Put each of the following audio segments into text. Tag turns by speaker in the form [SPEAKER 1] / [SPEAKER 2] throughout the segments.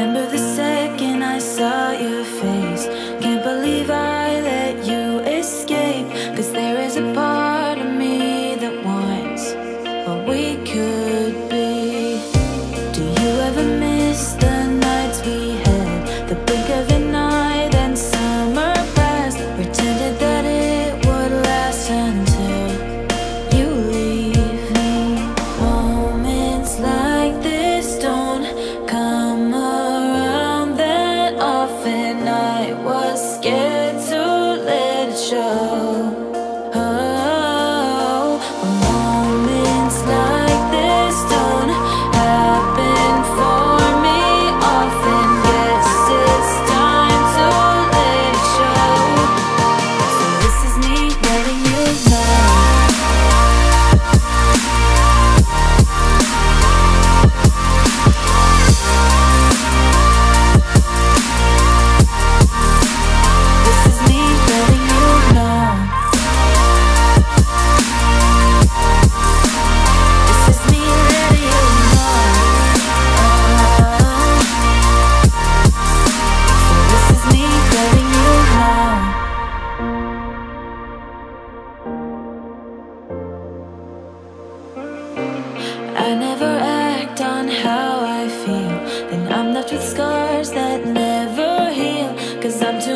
[SPEAKER 1] Remember the second I saw your face.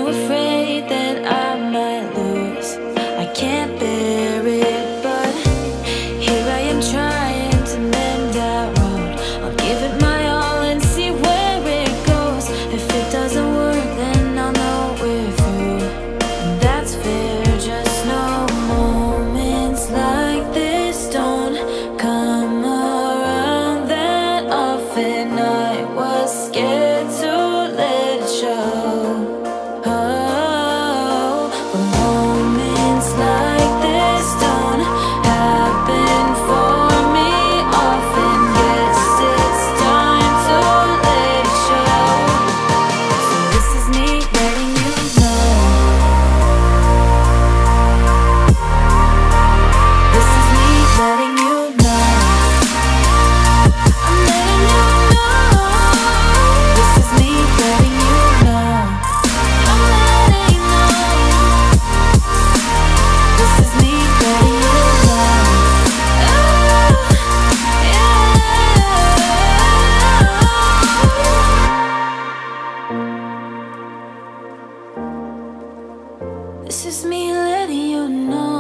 [SPEAKER 1] afraid that I might lose. me let you know.